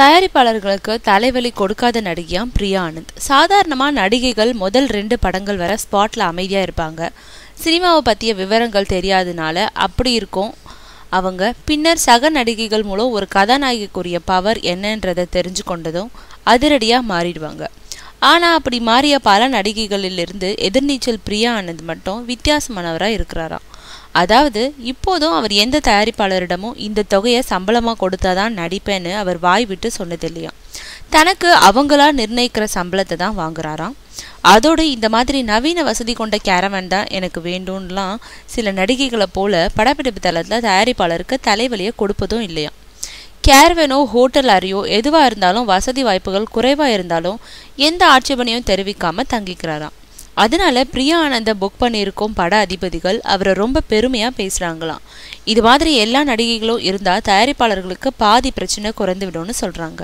தயாரிப்பாளர்களுக்கு தலைவலி கொடுக்காத நடிகையாம் பிரியா ஆனந்த். சாதாரணமாக நடிகைகள் முதல் ரெண்டு படங்கள் வர ஸ்பாட்டில் அமைதியாக இருப்பாங்க. சினிமாவை பற்றிய விவரங்கள் தெரியாதனால அப்படி இருக்கும் அவங்க. பின்னர் சக நடிகைகள் மூலம் ஒரு கதாநாயகிக்குரிய பவர் என்னன்றதை தெரிஞ்சு கொண்டதும் அதிரடியாக மாறிடுவாங்க. ஆனால் அப்படி மாறிய பல நடிகைகளிலிருந்து எதிர்நீச்சல் பிரியா ஆனந்த் மட்டும் வித்தியாசமானவராக இருக்கிறாராம். அதாவது இப்போதும் அவர் எந்த தயாரிப்பாளரிடமும் இந்த தொகையை சம்பளமாக கொடுத்தாதான் நடிப்பேன்னு அவர் வாய் விட்டு சொன்னதில்லையாம் தனக்கு அவங்களா நிர்ணயிக்கிற சம்பளத்தை தான் வாங்குறாராம். அதோடு இந்த மாதிரி நவீன வசதி கொண்ட கேரவன் தான் எனக்கு வேண்டும்லாம் சில நடிகைகளை போல படப்பிடிப்பு தளத்தில் தயாரிப்பாளருக்கு தலைவலியை கொடுப்பதும் இல்லையா? கேர்வனோ ஹோட்டல் அறையோ எதுவாக இருந்தாலும் வசதி வாய்ப்புகள் குறைவாக இருந்தாலும் எந்த ஆட்சேபனையும் தெரிவிக்காமல் தங்கிக்கிறாராம். அதனால பிரியா ஆனந்தை புக் பண்ணியிருக்கும் பட அதிபதிகள் அவரை ரொம்ப பெருமையாக பேசுகிறாங்களாம் இது மாதிரி எல்லா நடிகைகளும் இருந்தால் தயாரிப்பாளர்களுக்கு பாதி பிரச்சனை குறைந்து விடும்னு சொல்கிறாங்க